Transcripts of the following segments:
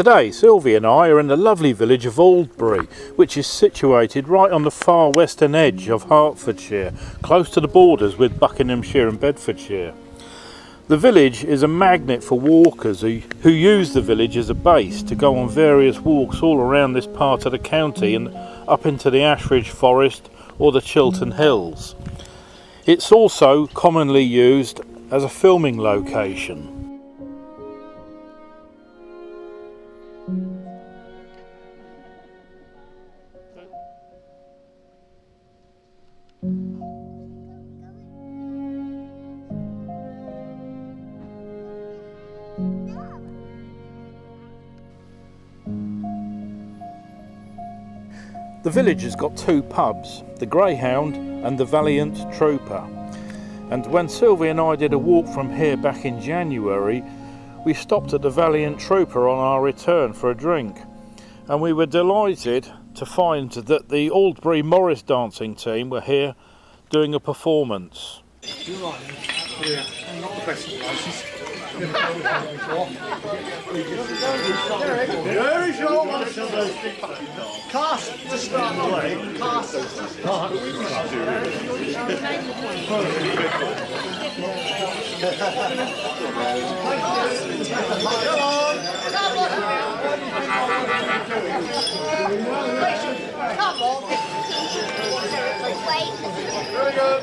Today, Sylvie and I are in the lovely village of Aldbury, which is situated right on the far western edge of Hertfordshire, close to the borders with Buckinghamshire and Bedfordshire. The village is a magnet for walkers who, who use the village as a base to go on various walks all around this part of the county and up into the Ashridge Forest or the Chiltern Hills. It's also commonly used as a filming location. The village has got two pubs, the Greyhound and the Valiant Trooper. And when Sylvie and I did a walk from here back in January, we stopped at the Valiant Trooper on our return for a drink. And we were delighted to find that the Aldbury Morris dancing team were here doing a performance. Right, best there is your Cast to start the way. Cast. Come on. Very good.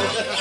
that?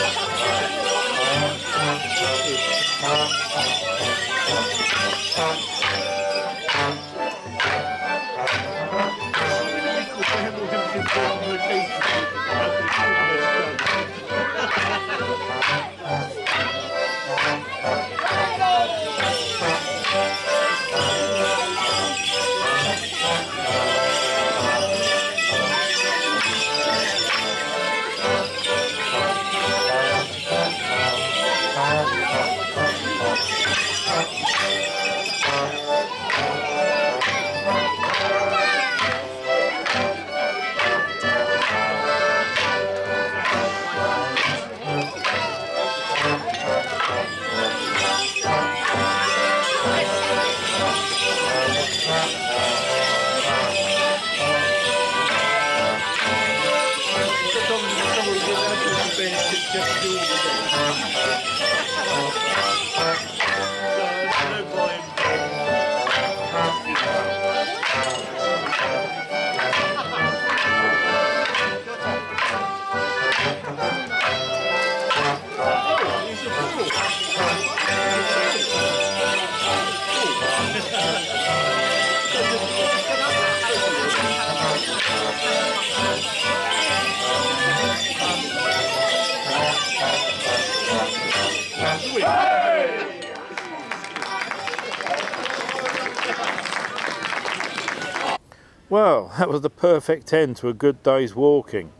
Well, that was the perfect end to a good day's walking.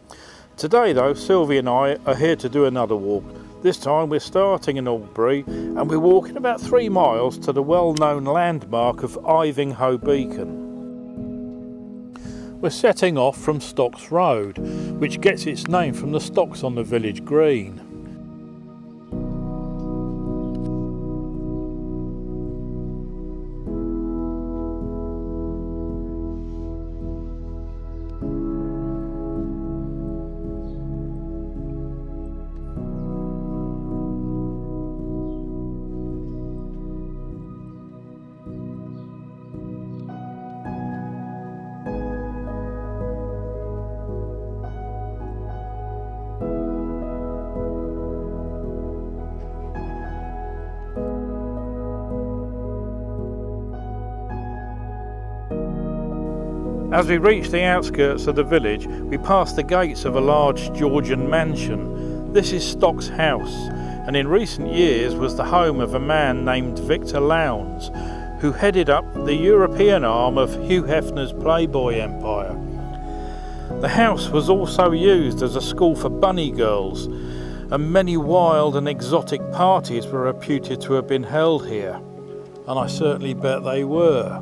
Today though, Sylvie and I are here to do another walk. This time we're starting in Aldbury and we're walking about three miles to the well-known landmark of Ivinghoe Beacon. We're setting off from Stocks Road, which gets its name from the stocks on the village green. As we reached the outskirts of the village, we passed the gates of a large Georgian mansion. This is Stock's house, and in recent years was the home of a man named Victor Lownes, who headed up the European arm of Hugh Hefner's Playboy empire. The house was also used as a school for bunny girls, and many wild and exotic parties were reputed to have been held here, and I certainly bet they were.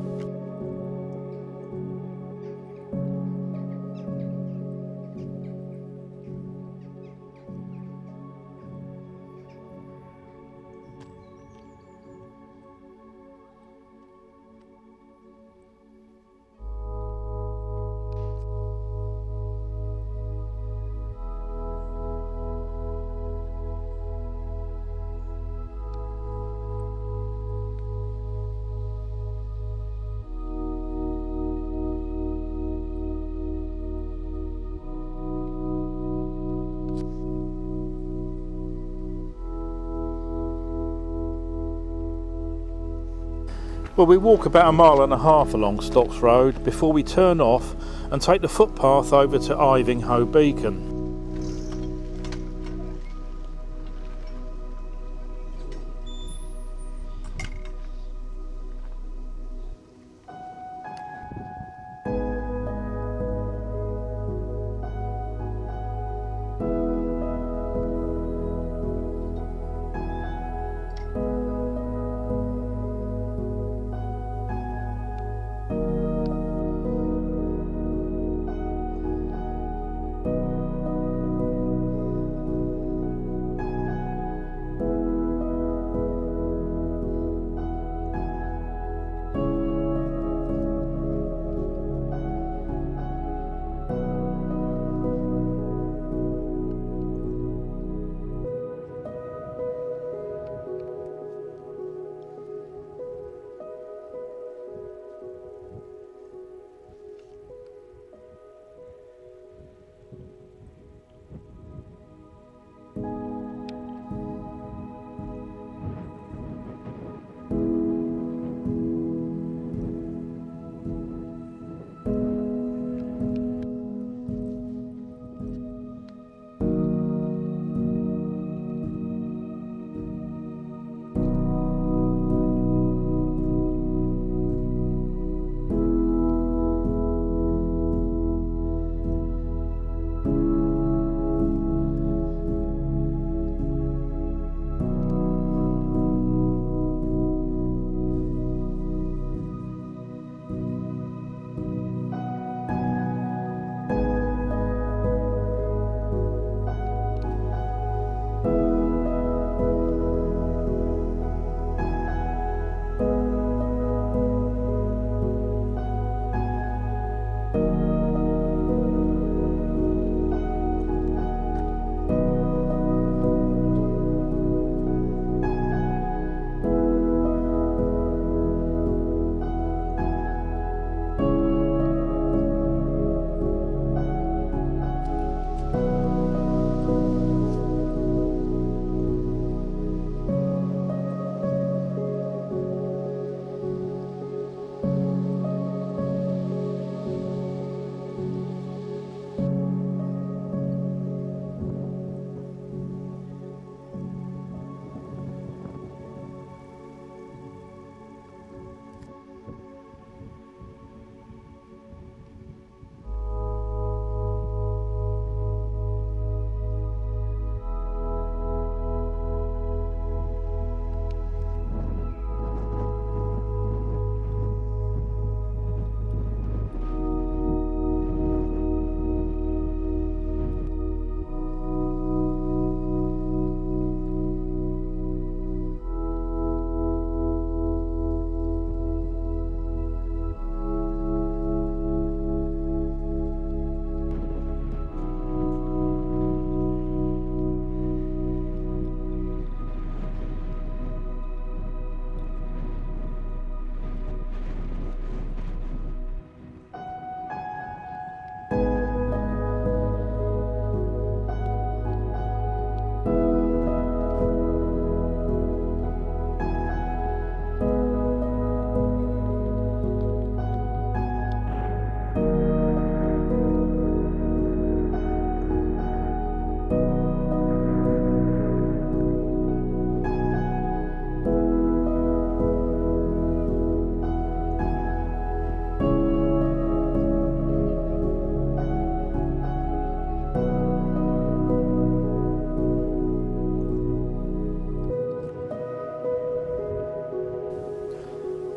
Well, we walk about a mile and a half along Stocks Road before we turn off and take the footpath over to Ivinghoe Beacon.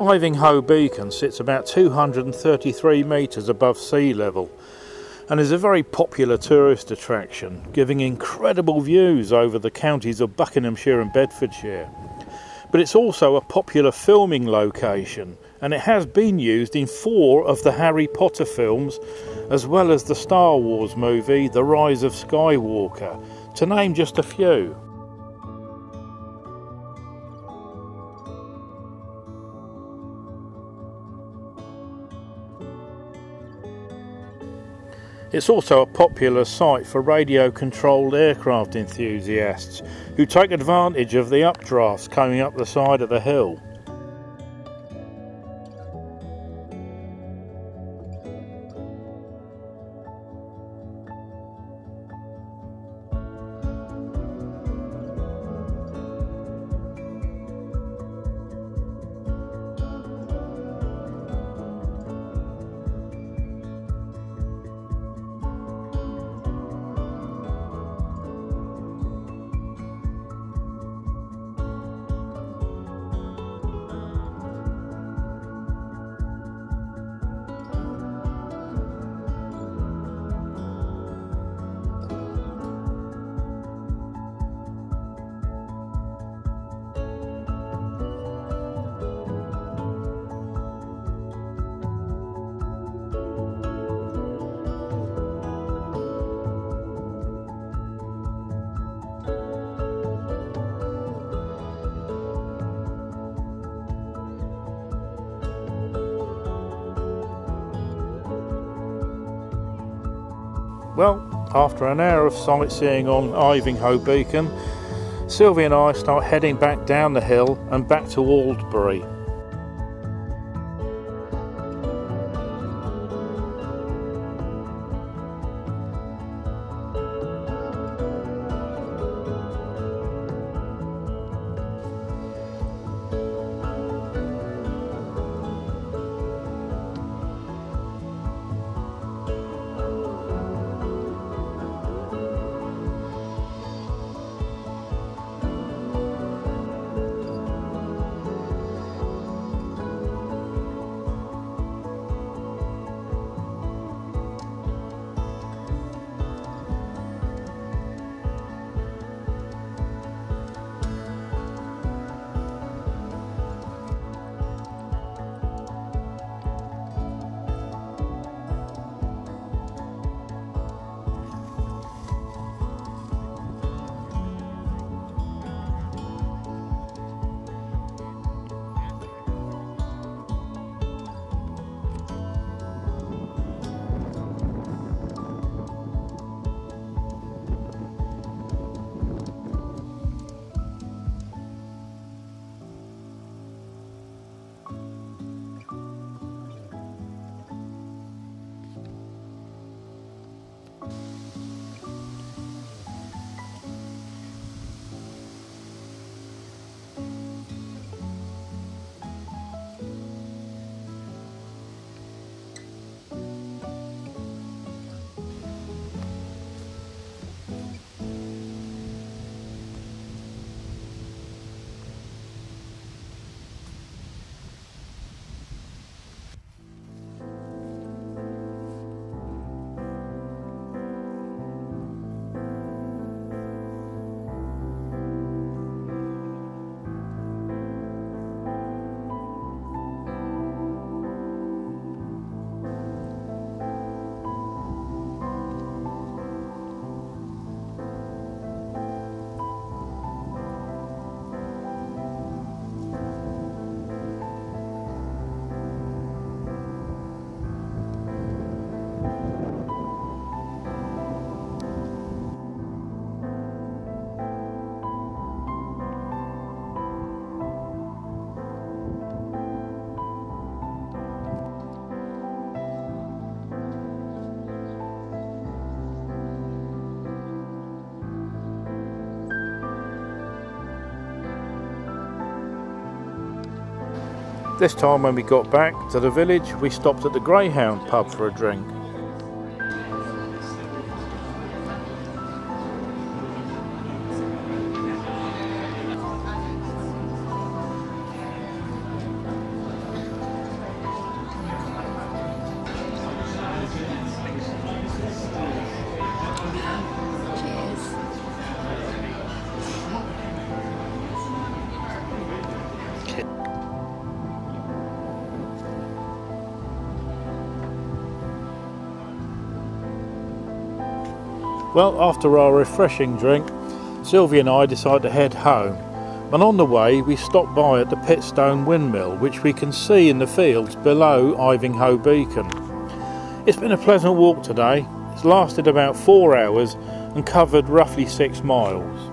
Ivinghoe Beacon sits about 233 metres above sea level and is a very popular tourist attraction, giving incredible views over the counties of Buckinghamshire and Bedfordshire. But it's also a popular filming location and it has been used in four of the Harry Potter films as well as the Star Wars movie The Rise of Skywalker, to name just a few. It's also a popular site for radio controlled aircraft enthusiasts who take advantage of the updrafts coming up the side of the hill. Well, after an hour of sightseeing on Ivinghoe Beacon, Sylvie and I start heading back down the hill and back to Aldbury. This time when we got back to the village we stopped at the Greyhound pub for a drink. Well, after our refreshing drink, Sylvia and I decide to head home. And on the way, we stop by at the Pitstone Windmill, which we can see in the fields below Ivinghoe Beacon. It's been a pleasant walk today. It's lasted about four hours and covered roughly six miles.